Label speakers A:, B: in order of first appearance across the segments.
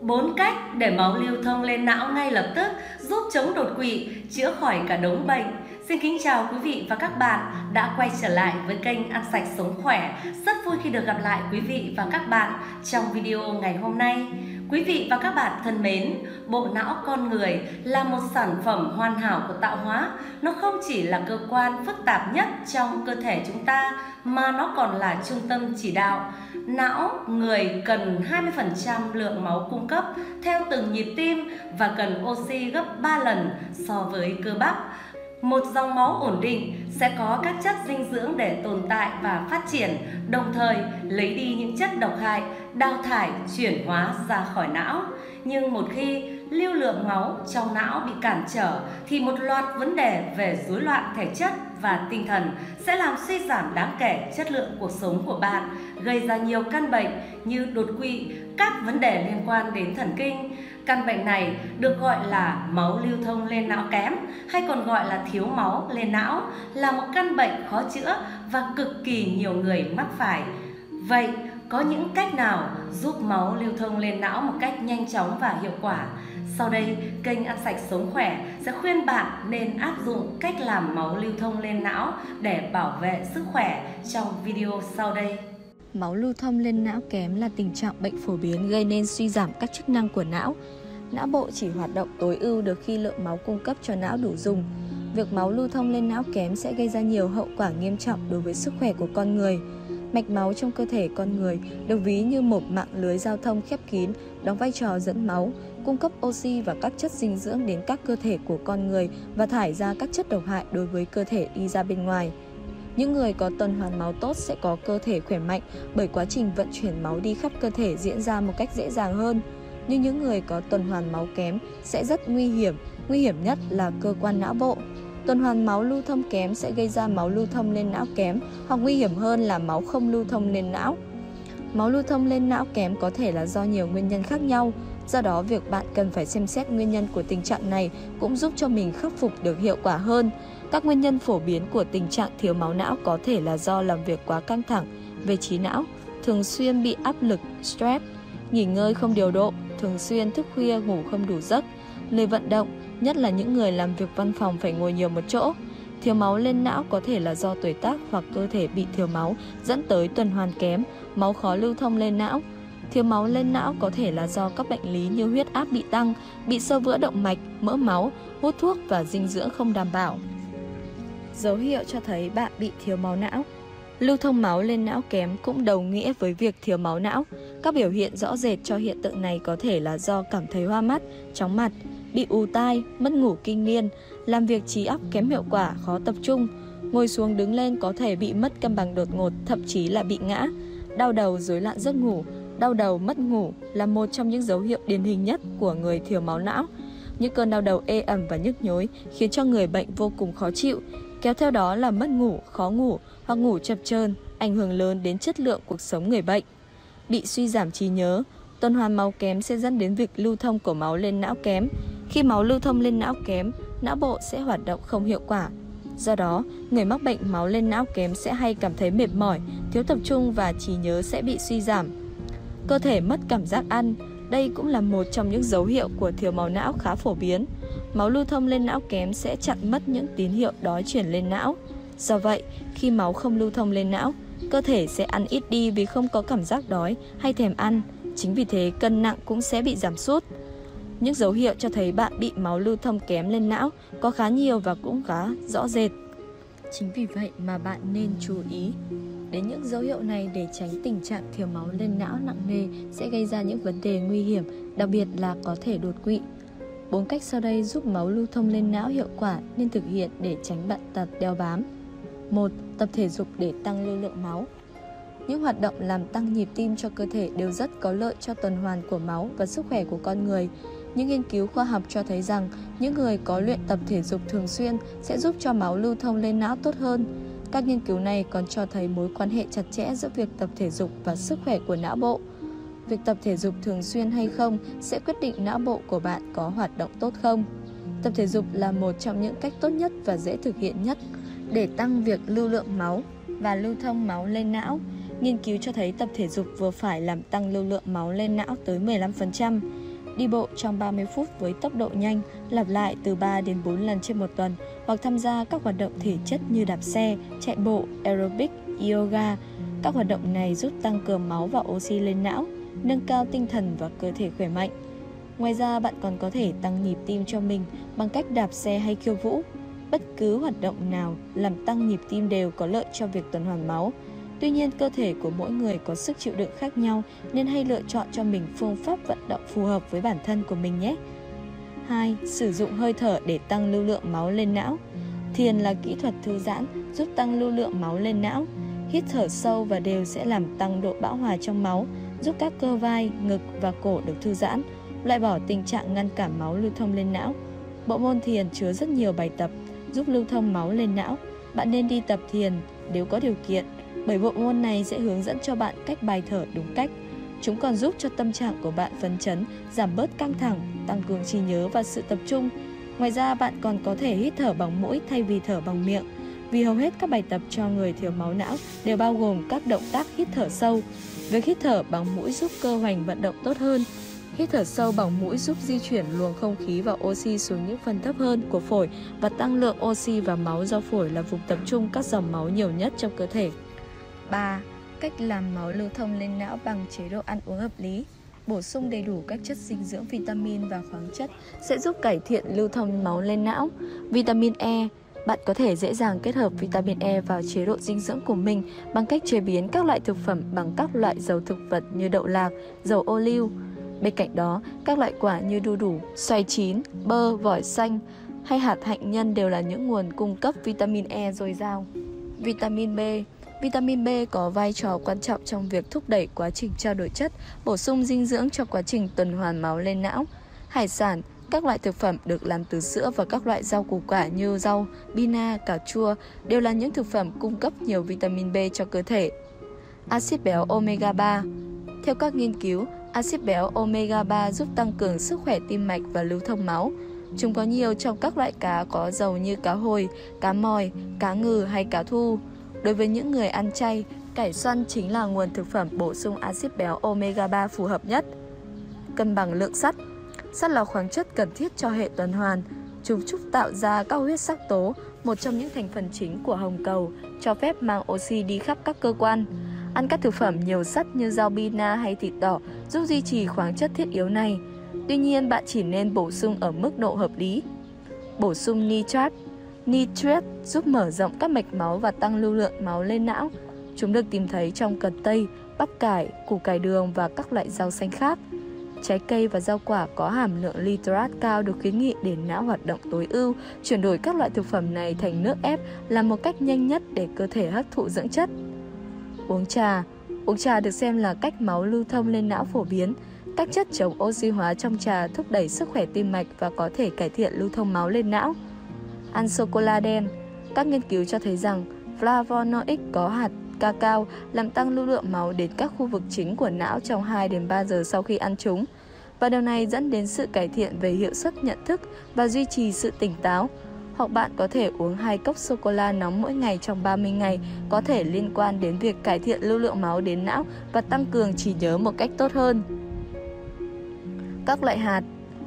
A: 4 cách để máu lưu thông lên não ngay lập tức giúp chống đột quỵ, chữa khỏi cả đống bệnh. Xin kính chào quý vị và các bạn đã quay trở lại với kênh Ăn Sạch Sống Khỏe. Rất vui khi được gặp lại quý vị và các bạn trong video ngày hôm nay. Quý vị và các bạn thân mến, bộ não con người là một sản phẩm hoàn hảo của tạo hóa. Nó không chỉ là cơ quan phức tạp nhất trong cơ thể chúng ta mà nó còn là trung tâm chỉ đạo. Não người cần 20% lượng máu cung cấp theo từng nhịp tim và cần oxy gấp 3 lần so với cơ bắp. Một dòng máu ổn định sẽ có các chất dinh dưỡng để tồn tại và phát triển, đồng thời lấy đi những chất độc hại, đào thải, chuyển hóa ra khỏi não. Nhưng một khi lưu lượng máu trong não bị cản trở thì một loạt vấn đề về rối loạn thể chất và tinh thần sẽ làm suy giảm đáng kể chất lượng cuộc sống của bạn, gây ra nhiều căn bệnh như đột quỵ, các vấn đề liên quan đến thần kinh. Căn bệnh này được gọi là máu lưu thông lên não kém hay còn gọi là thiếu máu lên não là một căn bệnh khó chữa và cực kỳ nhiều người mắc phải. Vậy có những cách nào giúp máu lưu thông lên não một cách nhanh chóng và hiệu quả? Sau đây, kênh Ăn Sạch Sống Khỏe sẽ khuyên bạn nên áp dụng cách làm máu lưu thông lên não để bảo vệ sức khỏe trong video sau đây.
B: Máu lưu thông lên não kém là tình trạng bệnh phổ biến gây nên suy giảm các chức năng của não. Não bộ chỉ hoạt động tối ưu được khi lượng máu cung cấp cho não đủ dùng. Việc máu lưu thông lên não kém sẽ gây ra nhiều hậu quả nghiêm trọng đối với sức khỏe của con người. Mạch máu trong cơ thể con người được ví như một mạng lưới giao thông khép kín, đóng vai trò dẫn máu, cung cấp oxy và các chất dinh dưỡng đến các cơ thể của con người và thải ra các chất độc hại đối với cơ thể đi ra bên ngoài. Những người có tuần hoàn máu tốt sẽ có cơ thể khỏe mạnh bởi quá trình vận chuyển máu đi khắp cơ thể diễn ra một cách dễ dàng hơn. Nhưng những người có tuần hoàn máu kém sẽ rất nguy hiểm, nguy hiểm nhất là cơ quan não bộ. Tuần hoàn máu lưu thông kém sẽ gây ra máu lưu thông lên não kém hoặc nguy hiểm hơn là máu không lưu thông lên não. Máu lưu thông lên não kém có thể là do nhiều nguyên nhân khác nhau, do đó việc bạn cần phải xem xét nguyên nhân của tình trạng này cũng giúp cho mình khắc phục được hiệu quả hơn. Các nguyên nhân phổ biến của tình trạng thiếu máu não có thể là do làm việc quá căng thẳng về trí não, thường xuyên bị áp lực, stress, nghỉ ngơi không điều độ, thường xuyên thức khuya ngủ không đủ giấc, lười vận động, nhất là những người làm việc văn phòng phải ngồi nhiều một chỗ. Thiếu máu lên não có thể là do tuổi tác hoặc cơ thể bị thiếu máu dẫn tới tuần hoàn kém, máu khó lưu thông lên não. Thiếu máu lên não có thể là do các bệnh lý như huyết áp bị tăng, bị sơ vữa động mạch, mỡ máu, hút thuốc và dinh dưỡng không đảm bảo. Dấu hiệu cho thấy bạn bị thiếu máu não Lưu thông máu lên não kém cũng đồng nghĩa với việc thiếu máu não. Các biểu hiện rõ rệt cho hiện tượng này có thể là do cảm thấy hoa mắt, chóng mặt, bị ù tai, mất ngủ kinh niên, làm việc trí óc kém hiệu quả, khó tập trung, ngồi xuống đứng lên có thể bị mất cân bằng đột ngột, thậm chí là bị ngã, đau đầu, rối loạn giấc ngủ, đau đầu, mất ngủ là một trong những dấu hiệu điển hình nhất của người thiếu máu não. Những cơn đau đầu ê ẩm và nhức nhối khiến cho người bệnh vô cùng khó chịu, kéo theo đó là mất ngủ, khó ngủ hoặc ngủ chập chờn, ảnh hưởng lớn đến chất lượng cuộc sống người bệnh. Bị suy giảm trí nhớ, tuần hoàn máu kém sẽ dẫn đến việc lưu thông của máu lên não kém. Khi máu lưu thông lên não kém, não bộ sẽ hoạt động không hiệu quả. Do đó, người mắc bệnh máu lên não kém sẽ hay cảm thấy mệt mỏi, thiếu tập trung và trí nhớ sẽ bị suy giảm. Cơ thể mất cảm giác ăn, đây cũng là một trong những dấu hiệu của thiếu máu não khá phổ biến. Máu lưu thông lên não kém sẽ chặn mất những tín hiệu đói chuyển lên não. Do vậy, khi máu không lưu thông lên não, cơ thể sẽ ăn ít đi vì không có cảm giác đói hay thèm ăn. Chính vì thế, cân nặng cũng sẽ bị giảm sút. Những dấu hiệu cho thấy bạn bị máu lưu thông kém lên não có khá nhiều và cũng khá rõ rệt. Chính vì vậy mà bạn nên chú ý đến những dấu hiệu này để tránh tình trạng thiếu máu lên não nặng nề sẽ gây ra những vấn đề nguy hiểm, đặc biệt là có thể đột quỵ. Bốn cách sau đây giúp máu lưu thông lên não hiệu quả nên thực hiện để tránh bệnh tật đeo bám. 1. Tập thể dục để tăng lưu lượng máu. Những hoạt động làm tăng nhịp tim cho cơ thể đều rất có lợi cho tuần hoàn của máu và sức khỏe của con người. Những nghiên cứu khoa học cho thấy rằng những người có luyện tập thể dục thường xuyên sẽ giúp cho máu lưu thông lên não tốt hơn. Các nghiên cứu này còn cho thấy mối quan hệ chặt chẽ giữa việc tập thể dục và sức khỏe của não bộ. Việc tập thể dục thường xuyên hay không sẽ quyết định não bộ của bạn có hoạt động tốt không. Tập thể dục là một trong những cách tốt nhất và dễ thực hiện nhất để tăng việc lưu lượng máu và lưu thông máu lên não. Nghiên cứu cho thấy tập thể dục vừa phải làm tăng lưu lượng máu lên não tới 15%. Đi bộ trong 30 phút với tốc độ nhanh, lặp lại từ 3 đến 4 lần trên một tuần hoặc tham gia các hoạt động thể chất như đạp xe, chạy bộ, aerobic, yoga. Các hoạt động này giúp tăng cường máu và oxy lên não, nâng cao tinh thần và cơ thể khỏe mạnh. Ngoài ra, bạn còn có thể tăng nhịp tim cho mình bằng cách đạp xe hay khiêu vũ. Bất cứ hoạt động nào làm tăng nhịp tim đều có lợi cho việc tuần hoàn máu. Tuy nhiên, cơ thể của mỗi người có sức chịu đựng khác nhau nên hãy lựa chọn cho mình phương pháp vận động phù hợp với bản thân của mình nhé. 2. Sử dụng hơi thở để tăng lưu lượng máu lên não. Thiền là kỹ thuật thư giãn giúp tăng lưu lượng máu lên não. Hít thở sâu và đều sẽ làm tăng độ bão hòa trong máu, giúp các cơ vai, ngực và cổ được thư giãn, loại bỏ tình trạng ngăn cản máu lưu thông lên não. Bộ môn thiền chứa rất nhiều bài tập giúp lưu thông máu lên não. Bạn nên đi tập thiền nếu có điều kiện, bởi bộ môn này sẽ hướng dẫn cho bạn cách bài thở đúng cách. Chúng còn giúp cho tâm trạng của bạn phấn chấn, giảm bớt căng thẳng, tăng cường trí nhớ và sự tập trung. Ngoài ra, bạn còn có thể hít thở bằng mũi thay vì thở bằng miệng. Vì hầu hết các bài tập cho người thiếu máu não đều bao gồm các động tác hít thở sâu. Việc hít thở bằng mũi giúp cơ hoành vận động tốt hơn, Hít thở sâu bằng mũi giúp di chuyển luồng không khí và oxy xuống những phần thấp hơn của phổi và tăng lượng oxy và máu do phổi là vùng tập trung các dòng máu nhiều nhất trong cơ thể. 3. Cách làm máu lưu thông lên não bằng chế độ ăn uống hợp lý. Bổ sung đầy đủ các chất dinh dưỡng, vitamin và khoáng chất sẽ giúp cải thiện lưu thông máu lên não. Vitamin E bạn có thể dễ dàng kết hợp vitamin E vào chế độ dinh dưỡng của mình bằng cách chế biến các loại thực phẩm bằng các loại dầu thực vật như đậu lạc, dầu ô liu, Bên cạnh đó, các loại quả như đu đủ, xoài chín, bơ, vỏi xanh hay hạt hạnh nhân đều là những nguồn cung cấp vitamin E dồi dào. Vitamin B Vitamin B có vai trò quan trọng trong việc thúc đẩy quá trình trao đổi chất, bổ sung dinh dưỡng cho quá trình tuần hoàn máu lên não. Hải sản, các loại thực phẩm được làm từ sữa và các loại rau củ quả như rau, bina, cà chua đều là những thực phẩm cung cấp nhiều vitamin B cho cơ thể. Axit béo omega 3 Theo các nghiên cứu, Axit béo omega 3 giúp tăng cường sức khỏe tim mạch và lưu thông máu. Chúng có nhiều trong các loại cá có dầu như cá hồi, cá mòi, cá ngừ hay cá thu. Đối với những người ăn chay, cải xoăn chính là nguồn thực phẩm bổ sung axit béo omega 3 phù hợp nhất. Cân bằng lượng sắt Sắt là khoáng chất cần thiết cho hệ tuần hoàn. Chúng giúp tạo ra các huyết sắc tố, một trong những thành phần chính của hồng cầu, cho phép mang oxy đi khắp các cơ quan. Ăn các thực phẩm nhiều sắt như rau bina hay thịt đỏ giúp duy trì khoáng chất thiết yếu này. Tuy nhiên, bạn chỉ nên bổ sung ở mức độ hợp lý. Bổ sung nitrat Nitrate giúp mở rộng các mạch máu và tăng lưu lượng máu lên não. Chúng được tìm thấy trong cần tây, bắp cải, củ cải đường và các loại rau xanh khác. Trái cây và rau quả có hàm lượng nitrat cao được khuyến nghị để não hoạt động tối ưu. Chuyển đổi các loại thực phẩm này thành nước ép là một cách nhanh nhất để cơ thể hấp thụ dưỡng chất. Uống trà Uống trà được xem là cách máu lưu thông lên não phổ biến. Các chất chống oxy hóa trong trà thúc đẩy sức khỏe tim mạch và có thể cải thiện lưu thông máu lên não. Ăn sô-cô-la đen Các nghiên cứu cho thấy rằng flavonoid có hạt cacao làm tăng lưu lượng máu đến các khu vực chính của não trong 2 đến 3 giờ sau khi ăn chúng. Và điều này dẫn đến sự cải thiện về hiệu suất nhận thức và duy trì sự tỉnh táo, hoặc bạn có thể uống 2 cốc sô cô la nóng mỗi ngày trong 30 ngày có thể liên quan đến việc cải thiện lưu lượng máu đến não và tăng cường trí nhớ một cách tốt hơn. Các loại hạt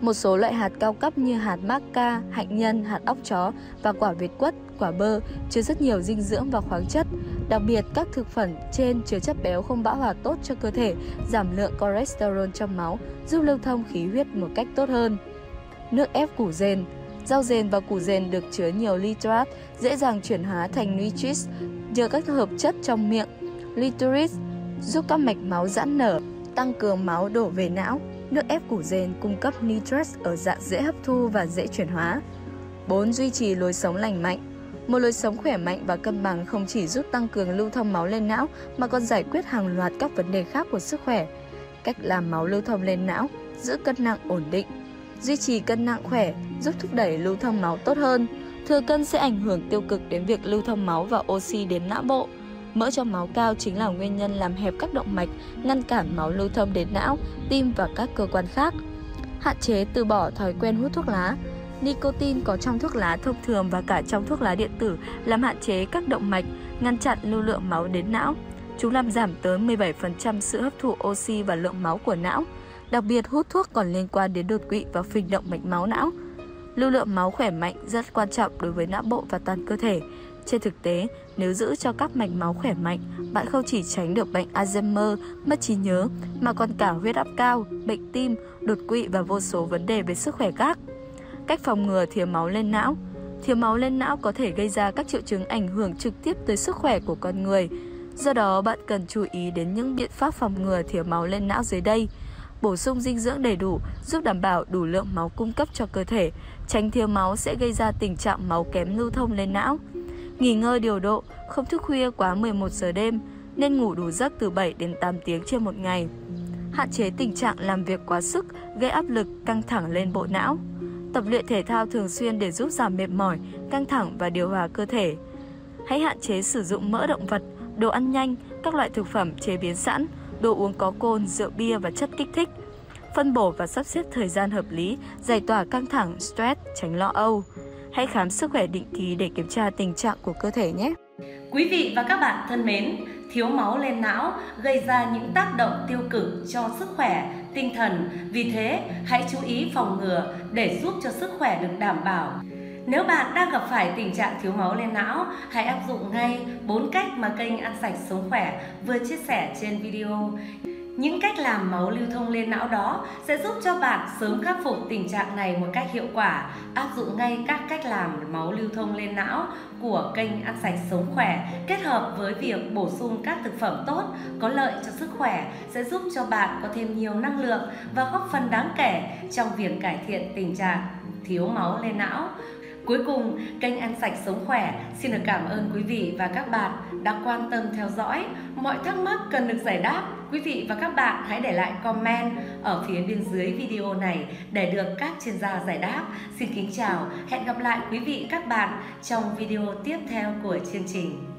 B: một số loại hạt cao cấp như hạt maca, hạnh nhân, hạt óc chó và quả việt quất, quả bơ chứa rất nhiều dinh dưỡng và khoáng chất. Đặc biệt, các thực phẩm trên chứa chất béo không bão hòa tốt cho cơ thể, giảm lượng cholesterol trong máu, giúp lưu thông khí huyết một cách tốt hơn. Nước ép củ dền Rau dền và củ dền được chứa nhiều nitrat, dễ dàng chuyển hóa thành nitrits nhờ các hợp chất trong miệng. Nitrits giúp các mạch máu giãn nở, tăng cường máu đổ về não. Nước ép củ dền cung cấp nitrats ở dạng dễ hấp thu và dễ chuyển hóa. 4. Duy trì lối sống lành mạnh một lối sống khỏe mạnh và cân bằng không chỉ giúp tăng cường lưu thông máu lên não mà còn giải quyết hàng loạt các vấn đề khác của sức khỏe. Cách làm máu lưu thông lên não, giữ cân nặng ổn định, duy trì cân nặng khỏe, giúp thúc đẩy lưu thông máu tốt hơn. Thừa cân sẽ ảnh hưởng tiêu cực đến việc lưu thông máu và oxy đến não bộ. Mỡ trong máu cao chính là nguyên nhân làm hẹp các động mạch, ngăn cản máu lưu thông đến não, tim và các cơ quan khác. Hạn chế từ bỏ thói quen hút thuốc lá. Nicotine có trong thuốc lá thông thường và cả trong thuốc lá điện tử làm hạn chế các động mạch, ngăn chặn lưu lượng máu đến não. Chúng làm giảm tới 17% sự hấp thụ oxy và lượng máu của não. Đặc biệt, hút thuốc còn liên quan đến đột quỵ và phình động mạch máu não. Lưu lượng máu khỏe mạnh rất quan trọng đối với não bộ và toàn cơ thể. Trên thực tế, nếu giữ cho các mạch máu khỏe mạnh, bạn không chỉ tránh được bệnh Alzheimer, mất trí nhớ, mà còn cả huyết áp cao, bệnh tim, đột quỵ và vô số vấn đề về sức khỏe khác. Cách phòng ngừa thiếu máu lên não Thiếu máu lên não có thể gây ra các triệu chứng ảnh hưởng trực tiếp tới sức khỏe của con người. Do đó, bạn cần chú ý đến những biện pháp phòng ngừa thiếu máu lên não dưới đây. Bổ sung dinh dưỡng đầy đủ giúp đảm bảo đủ lượng máu cung cấp cho cơ thể. Tránh thiếu máu sẽ gây ra tình trạng máu kém lưu thông lên não. Nghỉ ngơi điều độ, không thức khuya quá 11 giờ đêm, nên ngủ đủ giấc từ 7 đến 8 tiếng trên một ngày. Hạn chế tình trạng làm việc quá sức, gây áp lực, căng thẳng lên bộ não. Tập luyện thể thao thường xuyên để giúp giảm mệt mỏi, căng thẳng và điều hòa cơ thể. Hãy hạn chế sử dụng mỡ động vật, đồ ăn nhanh, các loại thực phẩm chế biến sẵn, đồ uống có cồn, rượu bia và chất kích thích. Phân bổ và sắp xếp thời gian hợp lý, giải tỏa căng thẳng, stress, tránh lo âu. Hãy khám sức khỏe định kỳ để kiểm tra tình trạng của cơ thể nhé.
A: Quý vị và các bạn thân mến, thiếu máu lên não gây ra những tác động tiêu cực cho sức khỏe, tinh thần. Vì thế, hãy chú ý phòng ngừa để giúp cho sức khỏe được đảm bảo. Nếu bạn đang gặp phải tình trạng thiếu máu lên não, hãy áp dụng ngay 4 cách mà kênh Ăn Sạch Sống Khỏe vừa chia sẻ trên video. Những cách làm máu lưu thông lên não đó sẽ giúp cho bạn sớm khắc phục tình trạng này một cách hiệu quả. Áp dụng ngay các cách làm máu lưu thông lên não của kênh Ăn Sạch Sống Khỏe kết hợp với việc bổ sung các thực phẩm tốt có lợi cho sức khỏe sẽ giúp cho bạn có thêm nhiều năng lượng và góp phần đáng kể trong việc cải thiện tình trạng thiếu máu lên não. Cuối cùng, kênh Ăn Sạch Sống Khỏe xin được cảm ơn quý vị và các bạn đã quan tâm theo dõi. Mọi thắc mắc cần được giải đáp, quý vị và các bạn hãy để lại comment ở phía bên dưới video này để được các chuyên gia giải đáp. Xin kính chào, hẹn gặp lại quý vị các bạn trong video tiếp theo của chương trình.